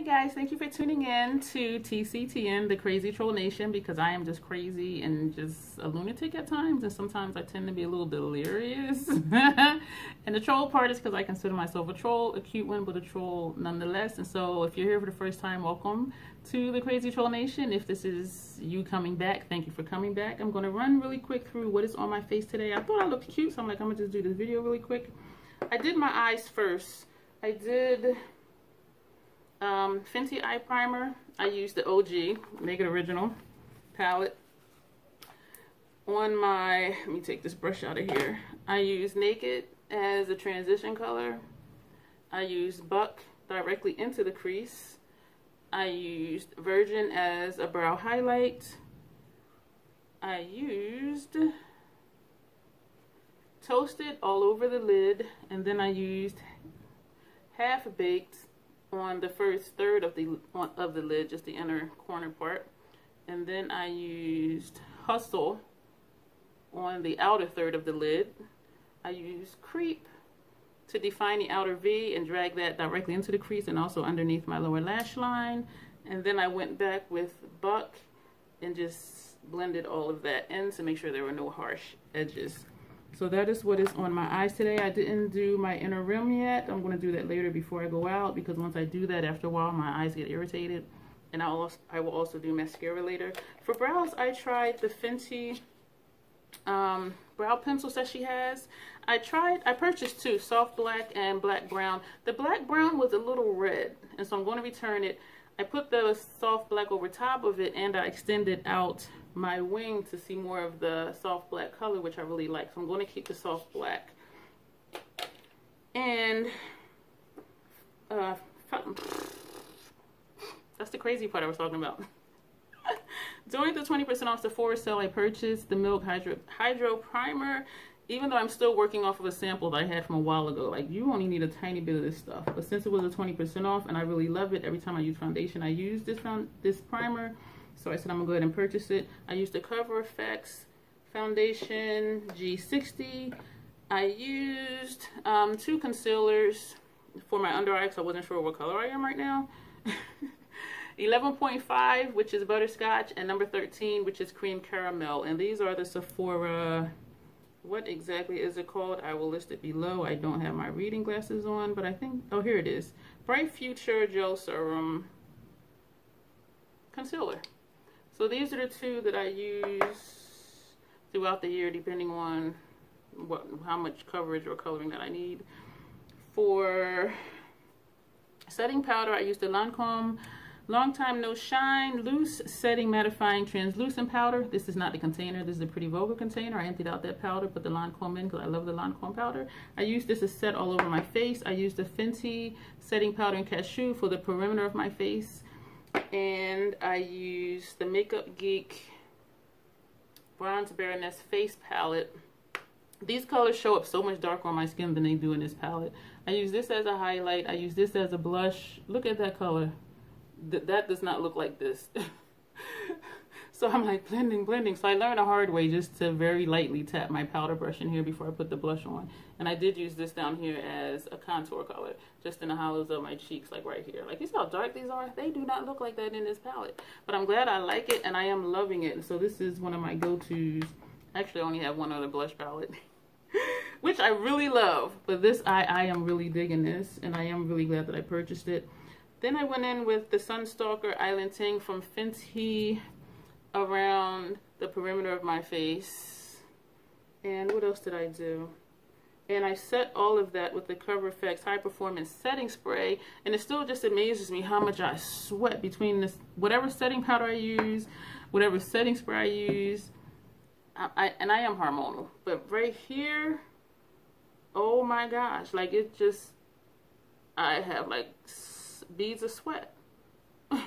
Hey guys, thank you for tuning in to TCTN, the Crazy Troll Nation, because I am just crazy and just a lunatic at times, and sometimes I tend to be a little delirious. and the troll part is because I consider myself a troll, a cute one, but a troll nonetheless. And so if you're here for the first time, welcome to the Crazy Troll Nation. If this is you coming back, thank you for coming back. I'm going to run really quick through what is on my face today. I thought I looked cute, so I'm like, I'm going to just do this video really quick. I did my eyes first. I did um, Fenty Eye Primer. I used the OG Naked Original palette. On my, let me take this brush out of here. I use Naked as a transition color. I used Buck directly into the crease. I used Virgin as a brow highlight. I used Toasted all over the lid. And then I used Half Baked on the first third of the of the lid, just the inner corner part. And then I used Hustle on the outer third of the lid. I used Creep to define the outer V and drag that directly into the crease and also underneath my lower lash line. And then I went back with Buck and just blended all of that in to make sure there were no harsh edges. So that is what is on my eyes today. I didn't do my inner rim yet. I'm going to do that later before I go out because once I do that, after a while, my eyes get irritated. And I'll also, I will also do mascara later. For brows, I tried the Fenty um, brow pencils that she has. I tried, I purchased two, soft black and black brown. The black brown was a little red, and so I'm going to return it. I put the soft black over top of it, and I extended out my wing to see more of the soft black color, which I really like. So I'm going to keep the soft black. And uh, that's the crazy part I was talking about. During the 20% off Sephora sale, I purchased the Milk Hydro, Hydro Primer, even though I'm still working off of a sample that I had from a while ago. Like, you only need a tiny bit of this stuff. But since it was a 20% off, and I really love it, every time I use foundation, I use this, this primer. So I said I'm to go ahead and purchase it. I used the Cover FX Foundation G60. I used um, two concealers for my under eye because I wasn't sure what color I am right now. 11.5, which is butterscotch, and number 13, which is cream caramel. And these are the Sephora, what exactly is it called? I will list it below. I don't have my reading glasses on, but I think, oh, here it is. Bright Future Gel Serum Concealer. So these are the two that I use throughout the year, depending on what how much coverage or coloring that I need. For setting powder, I use the Lancome Long Time No Shine Loose Setting Mattifying Translucent Powder. This is not the container. This is a Pretty Vulgar container. I emptied out that powder, put the Lancome in because I love the Lancome powder. I use this to set all over my face. I use the Fenty Setting Powder in Cashew for the perimeter of my face and I use the Makeup Geek Bronze Baroness Face Palette. These colors show up so much darker on my skin than they do in this palette. I use this as a highlight. I use this as a blush. Look at that color. Th that does not look like this. So I'm like blending, blending. So I learned a hard way just to very lightly tap my powder brush in here before I put the blush on. And I did use this down here as a contour color, just in the hollows of my cheeks, like right here. Like, you see how dark these are? They do not look like that in this palette. But I'm glad I like it, and I am loving it. So this is one of my go-tos. Actually, I only have one other blush palette. which I really love. But this, I, I am really digging this, and I am really glad that I purchased it. Then I went in with the Sun Stalk'r Island Ting from Fenty around the perimeter of my face. And what else did I do? And I set all of that with the Cover FX High Performance Setting Spray. And it still just amazes me how much I sweat between this, whatever setting powder I use, whatever setting spray I use. I, I, and I am hormonal. But right here, oh my gosh, like it just, I have like beads of sweat. but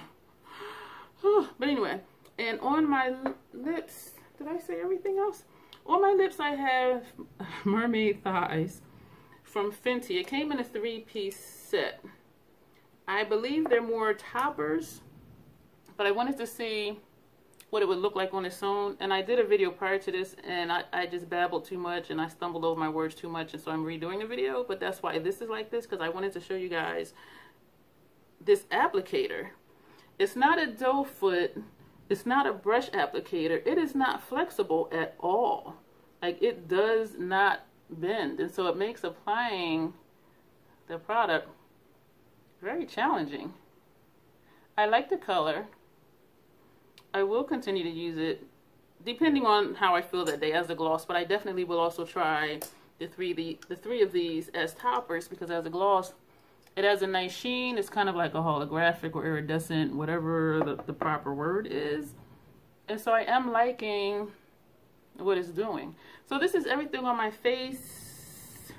anyway, and on my lips, did I say everything else? On my lips, I have Mermaid Thighs from Fenty. It came in a three-piece set. I believe they're more toppers, but I wanted to see what it would look like on its own. And I did a video prior to this, and I, I just babbled too much, and I stumbled over my words too much, and so I'm redoing the video. But that's why this is like this, because I wanted to show you guys this applicator. It's not a doe foot. It's not a brush applicator. It is not flexible at all. Like it does not bend. And so it makes applying the product very challenging. I like the color. I will continue to use it depending on how I feel that day as a gloss, but I definitely will also try the three the, the three of these as toppers because as a gloss, it has a nice sheen. It's kind of like a holographic or iridescent, whatever the, the proper word is. And so I am liking what it's doing. So this is everything on my face.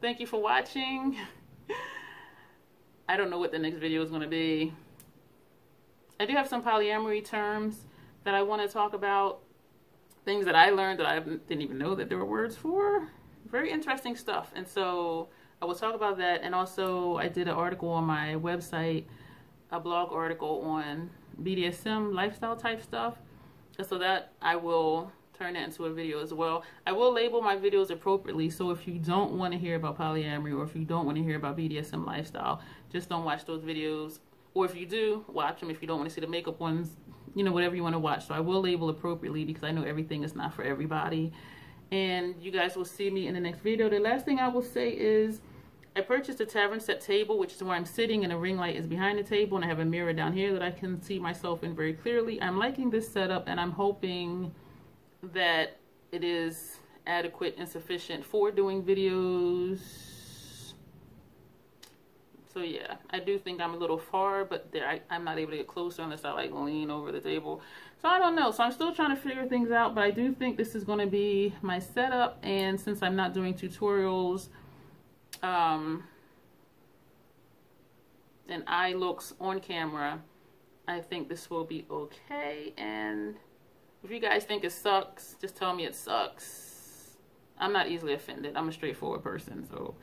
Thank you for watching. I don't know what the next video is going to be. I do have some polyamory terms that I want to talk about. Things that I learned that I didn't even know that there were words for. Very interesting stuff. And so I will talk about that. And also I did an article on my website, a blog article on BDSM lifestyle type stuff. So that I will turn that into a video as well. I will label my videos appropriately. So if you don't want to hear about polyamory or if you don't want to hear about BDSM lifestyle, just don't watch those videos. Or if you do, watch them. If you don't want to see the makeup ones, you know, whatever you want to watch. So I will label appropriately because I know everything is not for everybody. And you guys will see me in the next video. The last thing I will say is I purchased a tavern set table, which is where I'm sitting and a ring light is behind the table and I have a mirror down here that I can see myself in very clearly. I'm liking this setup and I'm hoping that it is adequate and sufficient for doing videos. So yeah, I do think I'm a little far, but there I, I'm not able to get closer unless I like lean over the table. So I don't know. So I'm still trying to figure things out, but I do think this is going to be my setup. And since I'm not doing tutorials, um, and eye looks on camera, I think this will be okay. And if you guys think it sucks, just tell me it sucks. I'm not easily offended. I'm a straightforward person. So,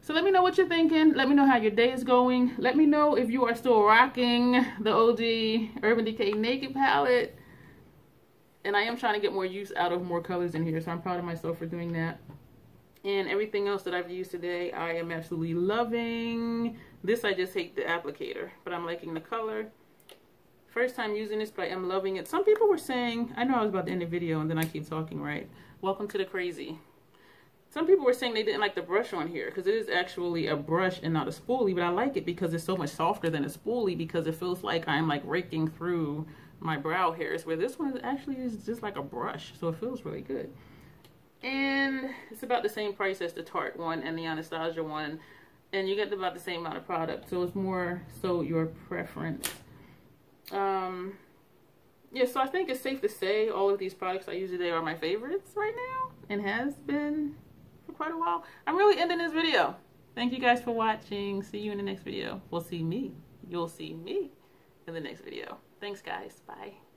so let me know what you're thinking. Let me know how your day is going. Let me know if you are still rocking the OG Urban Decay Naked palette. And I am trying to get more use out of more colors in here. So I'm proud of myself for doing that. And everything else that I've used today, I am absolutely loving. This, I just hate the applicator, but I'm liking the color. First time using this, but I am loving it. Some people were saying, I know I was about to end the video and then I keep talking, right? Welcome to the crazy. Some people were saying they didn't like the brush on here because it is actually a brush and not a spoolie, but I like it because it's so much softer than a spoolie because it feels like I'm like raking through my brow hairs where this one actually is just like a brush. So it feels really good and it's about the same price as the Tarte one and the Anastasia one. And you get about the same amount of product. So it's more so your preference. Um yeah so I think it's safe to say all of these products I use today are my favorites right now and has been for quite a while. I'm really ending this video. Thank you guys for watching. See you in the next video. We'll see me. You'll see me in the next video. Thanks guys. Bye